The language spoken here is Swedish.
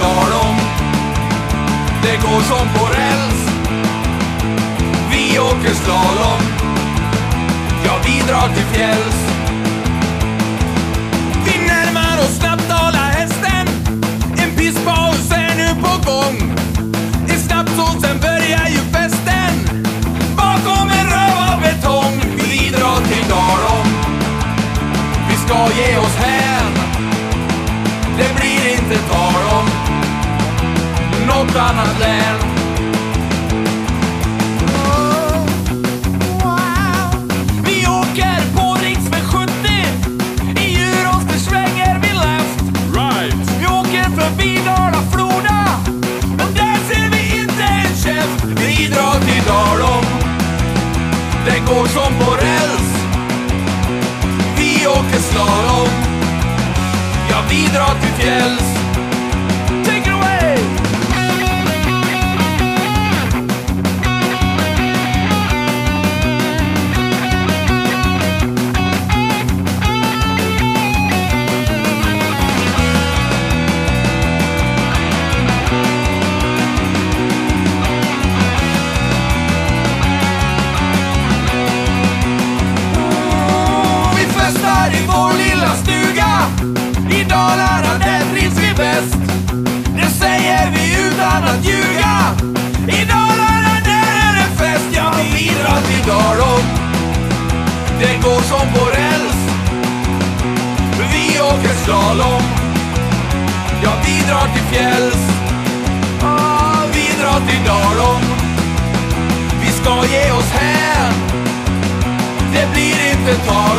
Dalom, det går som på räls. Vi åker slalom. Ja, vi drar till fjälls. Vi närmar oss snabbt dalahästen. En pisspaus är nu på gång. Det är snabbt så sen börjar ju festen. Bakom en röv av betong. Vi drar till Dalom. Vi ska ge oss hem. volta na Det säger vi utan att ljuga. I Dalarna, där är det fest. Ja, vi drar till Dalom Det går som på räls. Vi åker slalom. Ja, vi drar till fjälls. Vi drar till Dalom Vi ska ge oss hän. Det blir inte tal.